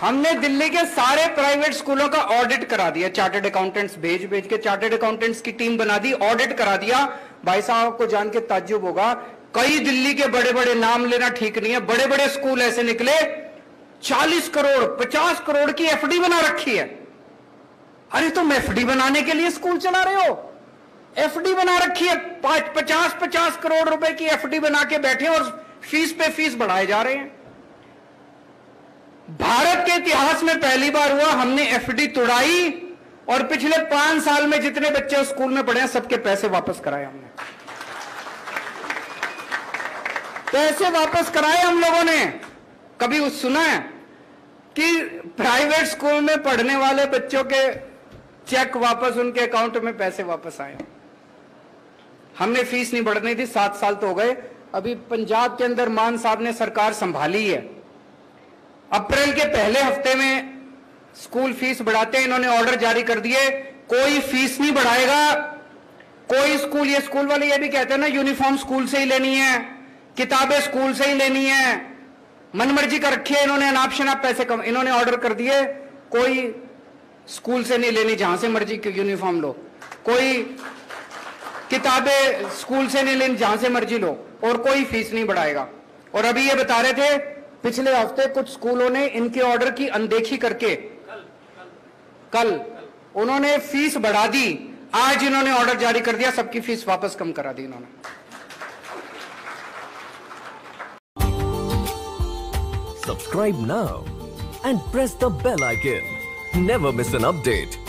हमने दिल्ली के सारे प्राइवेट स्कूलों का ऑडिट करा दिया। चार्टर्ड अकाउंटेंट्स भेज भेज के चार्टर्ड अकाउंटेंट्स की टीम बना दी ऑडिट करा दिया। भाई साहब को जान के ताज्जुब होगा, कई दिल्ली के बड़े बड़े नाम लेना ठीक नहीं है। बड़े बड़े स्कूल ऐसे निकले 40 करोड़ 50 करोड़ की एफडी बना रखी है। अरे तुम एफडी बनाने के लिए स्कूल चला रहे हो? एफडी बना रखी है पचास पचास करोड़ रुपए की एफडी बना के बैठे और फ़ीस पे फ़ीस बढ़ाए जा रहे हैं। भारत के इतिहास में पहली बार हुआ, हमने एफडी तुड़ाई और पिछले पाँच साल में जितने बच्चे स्कूल में पढ़े हैं, सबके पैसे वापस कराए हमने। पैसे वापस कराए हम लोगों ने। कभी उस सुना है कि प्राइवेट स्कूल में पढ़ने वाले बच्चों के चेक वापस, उनके अकाउंट में पैसे वापस आए। हमने फ़ीस नहीं बढ़नी थी, सात साल तो हो गए। अभी पंजाब के अंदर मान साहब ने सरकार संभाली है। अप्रैल के पहले हफ़्ते में स्कूल फ़ीस बढ़ाते हैं, इन्होंने ऑर्डर जारी कर दिए। कोई फ़ीस नहीं बढ़ाएगा। कोई स्कूल, ये स्कूल वाले ये भी कहते हैं ना, यूनिफॉर्म स्कूल से ही लेनी है, किताबें स्कूल से ही लेनी है। मनमर्जी कर रखी है इन्होंने, अनाप शनाप पैसे कम, इन्होंने ऑर्डर कर दिए। कोई स्कूल से नहीं लेनी, जहाँ से मर्ज़ी यूनिफॉर्म लो। कोई किताबें स्कूल से नहीं लेनी, जहाँ से मर्ज़ी लो, और कोई फ़ीस नहीं बढ़ाएगा। और अभी ये बता रहे थे पिछले हफ़्ते कुछ स्कूलों ने इनके ऑर्डर की अनदेखी करके कल, कल, कल उन्होंने फ़ीस बढ़ा दी आज इन्होंने ऑर्डर जारी कर दिया सबकी फ़ीस वापस कम करा दी इन्होंने। Subscribe now and press the bell icon never miss an update